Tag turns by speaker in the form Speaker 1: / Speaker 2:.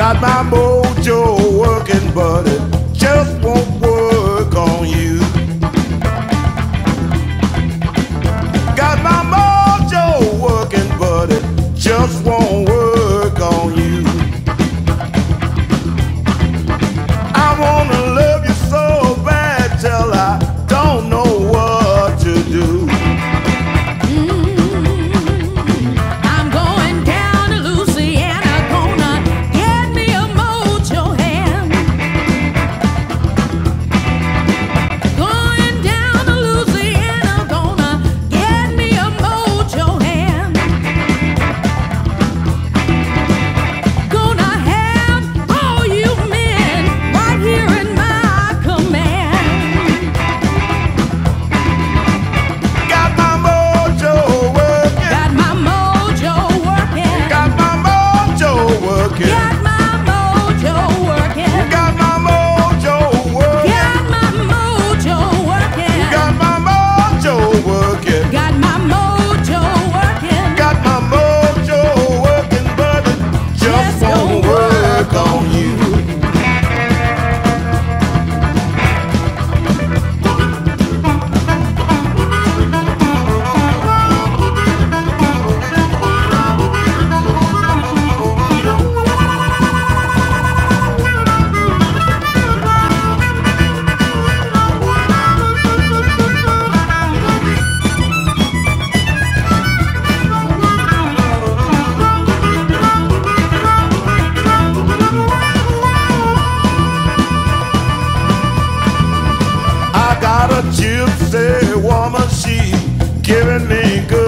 Speaker 1: Got my mojo working, but giving me good.